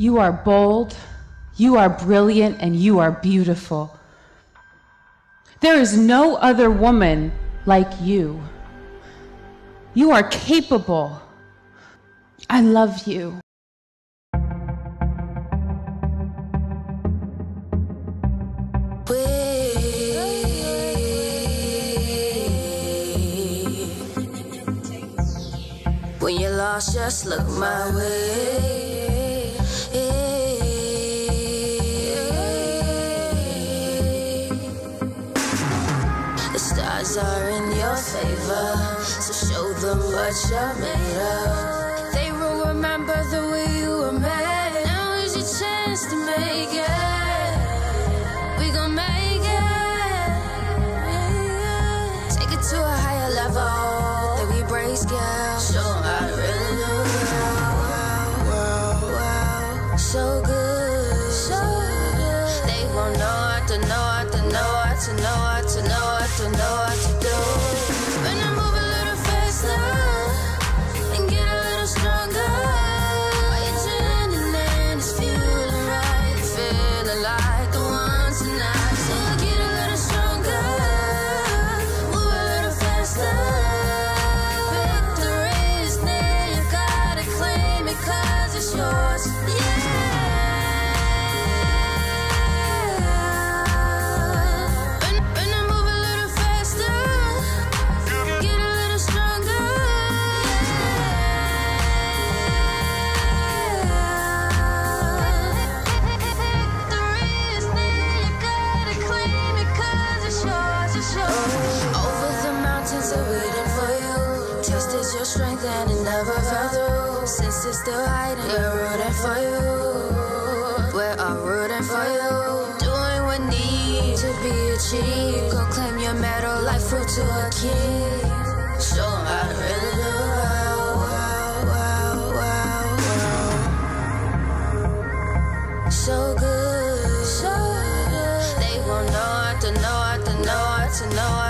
You are bold, you are brilliant, and you are beautiful. There is no other woman like you. You are capable. I love you. When you're lost, just look my way. Stars are in your favor, so show them what you're made of. They will remember the way you were made. Now is your chance to make it. We gon' make it. Take it to a higher level. We how to really it. Wow. So good. They gon' know what to know what to know what to know what to know what to do. When I move a little faster and get a little stronger. And it's right, feeling like the one tonight. So get a little stronger, move a little faster. Victory's near, you gotta claim it 'cause it's yours. Yeah. strength and it never fell through. Since it's still hiding, we're rooting for you. We're all rooting for you. Doing what needs to be achieved. Go claim your medal life fruit to a king. Show them how to really do. Wow, wow, wow, so good, so good. They won't know, I to know, I to know, I to know.